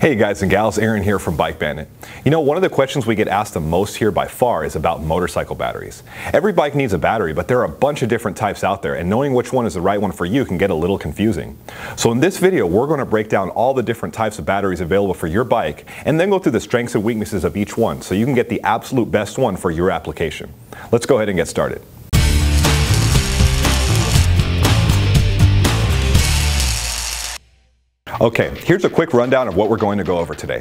Hey guys and gals, Aaron here from Bike Bandit. You know, one of the questions we get asked the most here by far is about motorcycle batteries. Every bike needs a battery, but there are a bunch of different types out there, and knowing which one is the right one for you can get a little confusing. So in this video, we're going to break down all the different types of batteries available for your bike, and then go through the strengths and weaknesses of each one, so you can get the absolute best one for your application. Let's go ahead and get started. Okay, here's a quick rundown of what we're going to go over today.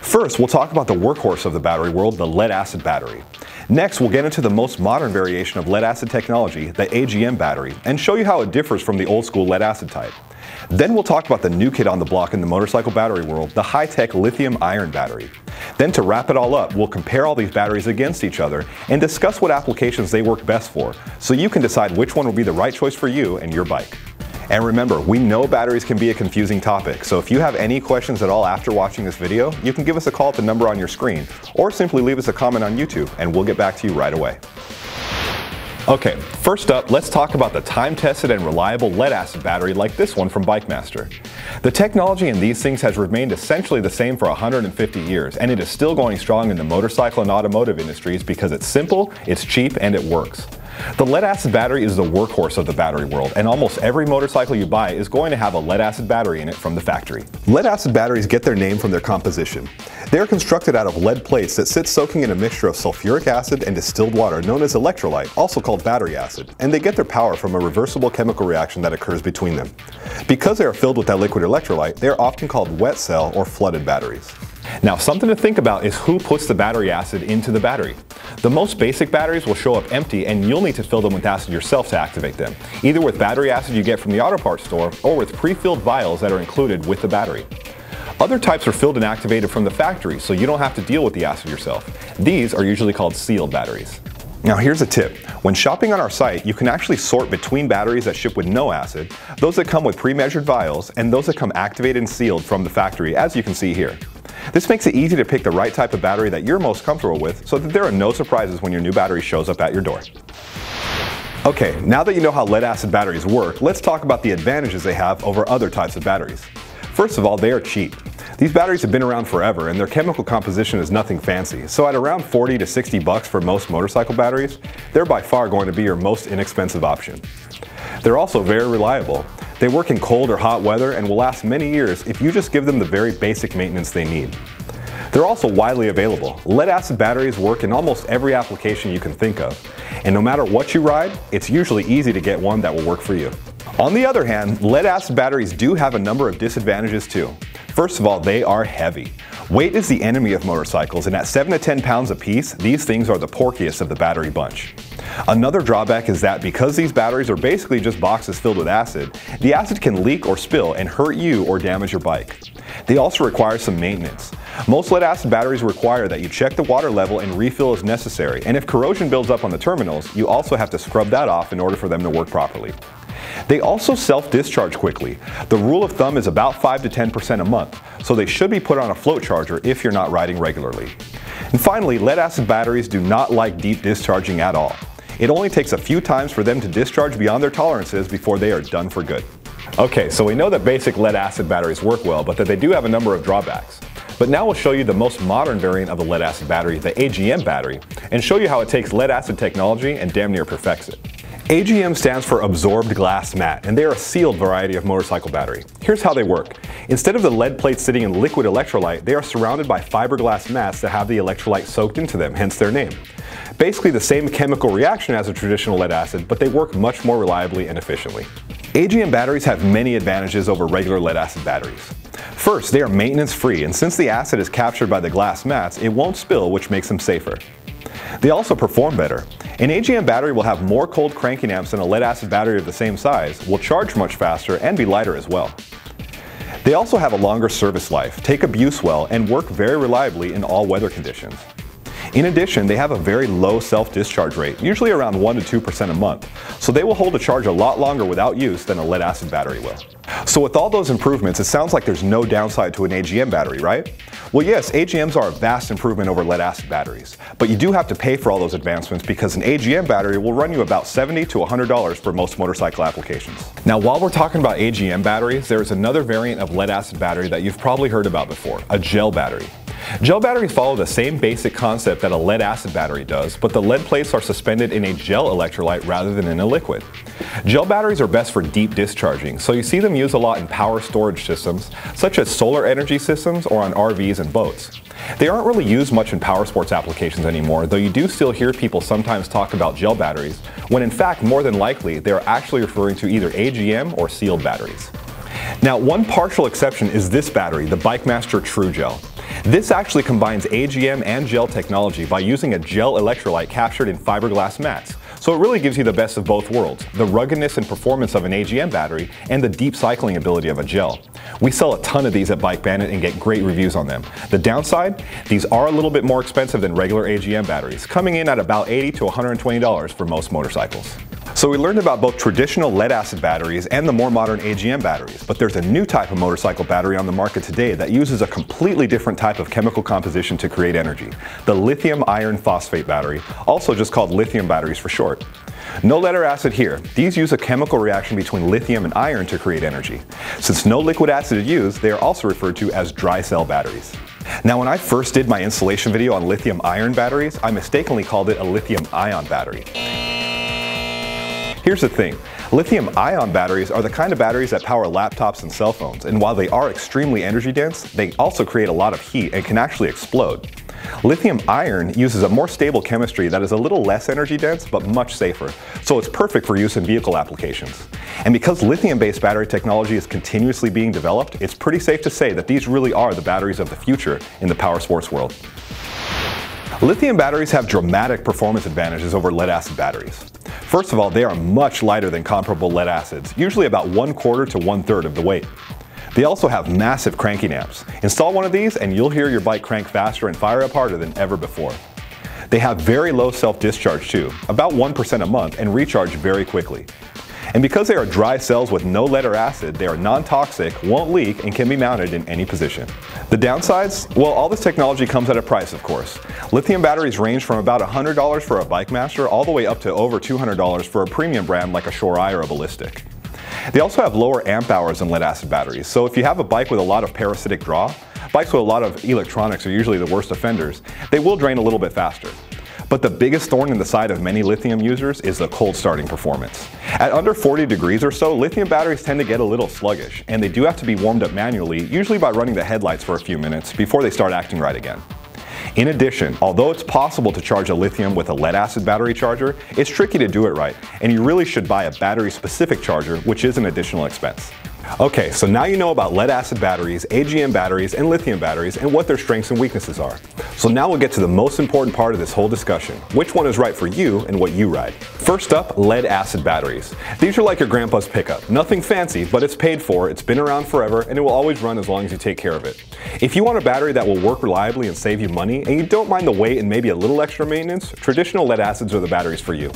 First, we'll talk about the workhorse of the battery world, the lead acid battery. Next, we'll get into the most modern variation of lead acid technology, the AGM battery, and show you how it differs from the old school lead acid type. Then we'll talk about the new kid on the block in the motorcycle battery world, the high-tech lithium iron battery. Then to wrap it all up, we'll compare all these batteries against each other and discuss what applications they work best for, so you can decide which one will be the right choice for you and your bike. And remember, we know batteries can be a confusing topic, so if you have any questions at all after watching this video, you can give us a call at the number on your screen, or simply leave us a comment on YouTube, and we'll get back to you right away. Okay, first up, let's talk about the time-tested and reliable lead-acid battery like this one from BikeMaster. The technology in these things has remained essentially the same for 150 years, and it is still going strong in the motorcycle and automotive industries because it's simple, it's cheap, and it works. The lead acid battery is the workhorse of the battery world, and almost every motorcycle you buy is going to have a lead acid battery in it from the factory. Lead acid batteries get their name from their composition. They are constructed out of lead plates that sit soaking in a mixture of sulfuric acid and distilled water known as electrolyte, also called battery acid, and they get their power from a reversible chemical reaction that occurs between them. Because they are filled with that liquid electrolyte, they are often called wet cell or flooded batteries. Now something to think about is who puts the battery acid into the battery. The most basic batteries will show up empty and you'll need to fill them with acid yourself to activate them, either with battery acid you get from the auto parts store or with pre-filled vials that are included with the battery. Other types are filled and activated from the factory, so you don't have to deal with the acid yourself. These are usually called sealed batteries. Now here's a tip. When shopping on our site, you can actually sort between batteries that ship with no acid, those that come with pre-measured vials, and those that come activated and sealed from the factory, as you can see here. This makes it easy to pick the right type of battery that you're most comfortable with so that there are no surprises when your new battery shows up at your door. Okay, now that you know how lead acid batteries work, let's talk about the advantages they have over other types of batteries. First of all, they are cheap. These batteries have been around forever and their chemical composition is nothing fancy, so at around 40 to 60 bucks for most motorcycle batteries, they're by far going to be your most inexpensive option. They're also very reliable. They work in cold or hot weather and will last many years if you just give them the very basic maintenance they need. They're also widely available. Lead acid batteries work in almost every application you can think of. And no matter what you ride, it's usually easy to get one that will work for you. On the other hand, lead acid batteries do have a number of disadvantages too. First of all, they are heavy. Weight is the enemy of motorcycles, and at 7 to 10 pounds apiece, these things are the porkiest of the battery bunch. Another drawback is that because these batteries are basically just boxes filled with acid, the acid can leak or spill and hurt you or damage your bike. They also require some maintenance. Most lead acid batteries require that you check the water level and refill as necessary, and if corrosion builds up on the terminals, you also have to scrub that off in order for them to work properly. They also self-discharge quickly. The rule of thumb is about 5 to 10% a month, so they should be put on a float charger if you're not riding regularly. And finally, lead acid batteries do not like deep discharging at all. It only takes a few times for them to discharge beyond their tolerances before they are done for good. Okay, so we know that basic lead acid batteries work well, but that they do have a number of drawbacks. But now we'll show you the most modern variant of the lead acid battery, the AGM battery, and show you how it takes lead acid technology and damn near perfects it. AGM stands for Absorbed Glass Mat, and they are a sealed variety of motorcycle battery. Here's how they work. Instead of the lead plates sitting in liquid electrolyte, they are surrounded by fiberglass mats that have the electrolyte soaked into them, hence their name. Basically the same chemical reaction as a traditional lead acid, but they work much more reliably and efficiently. AGM batteries have many advantages over regular lead acid batteries. First, they are maintenance free, and since the acid is captured by the glass mats, it won't spill, which makes them safer. They also perform better. An AGM battery will have more cold cranking amps than a lead acid battery of the same size, will charge much faster, and be lighter as well. They also have a longer service life, take abuse well, and work very reliably in all weather conditions. In addition, they have a very low self-discharge rate, usually around 1 to 2% a month, so they will hold a charge a lot longer without use than a lead acid battery will. So with all those improvements, it sounds like there's no downside to an AGM battery, right? Well yes, AGMs are a vast improvement over lead acid batteries, but you do have to pay for all those advancements because an AGM battery will run you about 70 to $100 for most motorcycle applications. Now while we're talking about AGM batteries, there's another variant of lead acid battery that you've probably heard about before, a gel battery. Gel batteries follow the same basic concept that a lead acid battery does, but the lead plates are suspended in a gel electrolyte rather than in a liquid. Gel batteries are best for deep discharging, so you see them used a lot in power storage systems, such as solar energy systems or on RVs and boats. They aren't really used much in power sports applications anymore, though you do still hear people sometimes talk about gel batteries, when in fact more than likely they are actually referring to either AGM or sealed batteries. Now one partial exception is this battery, the BikeMaster True Gel. This actually combines AGM and gel technology by using a gel electrolyte captured in fiberglass mats. So it really gives you the best of both worlds, the ruggedness and performance of an AGM battery and the deep cycling ability of a gel. We sell a ton of these at Bike Bandit and get great reviews on them. The downside, these are a little bit more expensive than regular AGM batteries, coming in at about 80 to $120 for most motorcycles. So we learned about both traditional lead acid batteries and the more modern AGM batteries, but there's a new type of motorcycle battery on the market today that uses a completely different type of chemical composition to create energy, the lithium iron phosphate battery, also just called lithium batteries for short. No lead or acid here. These use a chemical reaction between lithium and iron to create energy. Since no liquid acid is used, they are also referred to as dry cell batteries. Now when I first did my installation video on lithium iron batteries, I mistakenly called it a lithium ion battery. Here's the thing, lithium ion batteries are the kind of batteries that power laptops and cell phones, and while they are extremely energy dense, they also create a lot of heat and can actually explode. Lithium iron uses a more stable chemistry that is a little less energy dense but much safer, so it's perfect for use in vehicle applications. And because lithium-based battery technology is continuously being developed, it's pretty safe to say that these really are the batteries of the future in the power sports world. Lithium batteries have dramatic performance advantages over lead acid batteries. First of all, they are much lighter than comparable lead acids, usually about one quarter to one third of the weight. They also have massive cranking amps. Install one of these and you'll hear your bike crank faster and fire up harder than ever before. They have very low self-discharge too, about 1% a month, and recharge very quickly. And because they are dry cells with no lead or acid, they are non-toxic, won't leak, and can be mounted in any position. The downsides? Well, all this technology comes at a price, of course. Lithium batteries range from about $100 for a BikeMaster all the way up to over $200 for a premium brand like a Shorai or a Ballistic. They also have lower amp hours than lead acid batteries, so if you have a bike with a lot of parasitic draw, bikes with a lot of electronics are usually the worst offenders, they will drain a little bit faster. But the biggest thorn in the side of many lithium users is the cold starting performance. At under 40 degrees or so, lithium batteries tend to get a little sluggish, and they do have to be warmed up manually, usually by running the headlights for a few minutes before they start acting right again. In addition, although it's possible to charge a lithium with a lead acid battery charger, it's tricky to do it right, and you really should buy a battery specific charger, which is an additional expense. Okay, so now you know about lead acid batteries, AGM batteries, and lithium batteries, and what their strengths and weaknesses are. So now we'll get to the most important part of this whole discussion, which one is right for you and what you ride. First up, lead acid batteries. These are like your grandpa's pickup. Nothing fancy, but it's paid for, it's been around forever, and it will always run as long as you take care of it. If you want a battery that will work reliably and save you money, and you don't mind the weight and maybe a little extra maintenance, traditional lead acids are the batteries for you.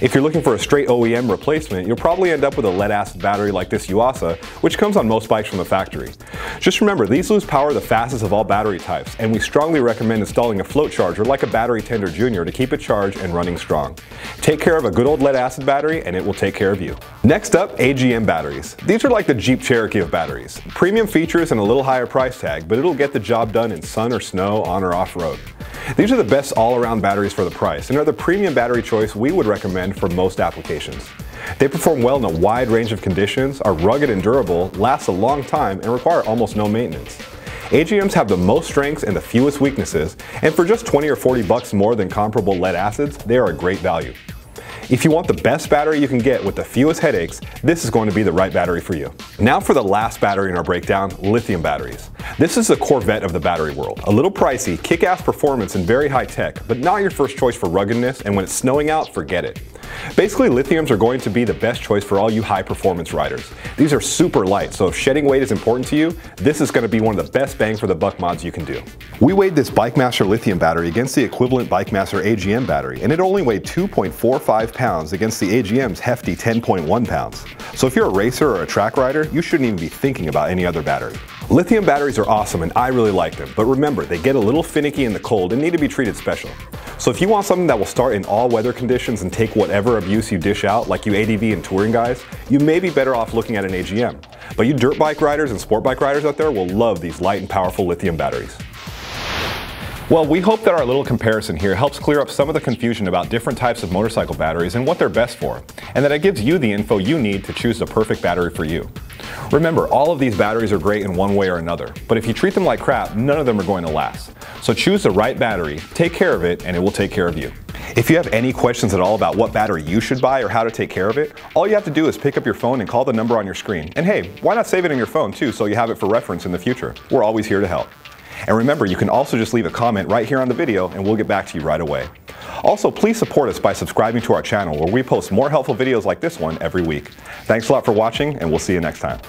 If you're looking for a straight OEM replacement, you'll probably end up with a lead acid battery like this Yuasa, which comes on most bikes from the factory. Just remember, these lose power the fastest of all battery types, and we strongly recommend installing a float charger like a Battery Tender Junior to keep it charged and running strong. Take care of a good old lead acid battery and it will take care of you. Next up, AGM batteries. These are like the Jeep Cherokee of batteries. Premium features and a little higher price tag, but it'll get the job done in sun or snow, on or off road. These are the best all-around batteries for the price and are the premium battery choice we would recommend for most applications. They perform well in a wide range of conditions, are rugged and durable, last a long time, and require almost no maintenance. AGMs have the most strengths and the fewest weaknesses, and for just 20 or 40 bucks more than comparable lead acids, they are a great value. If you want the best battery you can get with the fewest headaches, this is going to be the right battery for you. Now for the last battery in our breakdown, lithium batteries. This is the Corvette of the battery world. A little pricey, kick-ass performance and very high tech, but not your first choice for ruggedness and when it's snowing out, forget it. Basically, lithiums are going to be the best choice for all you high performance riders. These are super light, so if shedding weight is important to you, this is going to be one of the best bang for the buck mods you can do. We weighed this BikeMaster lithium battery against the equivalent BikeMaster AGM battery, and it only weighed 2.45 pounds against the AGM's hefty 10.1 pounds. So if you're a racer or a track rider, you shouldn't even be thinking about any other battery. Lithium batteries are awesome and I really like them, but remember, they get a little finicky in the cold and need to be treated special. So if you want something that will start in all weather conditions and take whatever abuse you dish out, like you ADV and touring guys, you may be better off looking at an AGM. But you dirt bike riders and sport bike riders out there will love these light and powerful lithium batteries. Well, we hope that our little comparison here helps clear up some of the confusion about different types of motorcycle batteries and what they're best for, and that it gives you the info you need to choose the perfect battery for you. Remember, all of these batteries are great in one way or another, but if you treat them like crap, none of them are going to last. So choose the right battery, take care of it, and it will take care of you. If you have any questions at all about what battery you should buy or how to take care of it, all you have to do is pick up your phone and call the number on your screen. And hey, why not save it in your phone too so you have it for reference in the future? We're always here to help. And remember, you can also just leave a comment right here on the video and we'll get back to you right away. Also, please support us by subscribing to our channel where we post more helpful videos like this one every week. Thanks a lot for watching and we'll see you next time.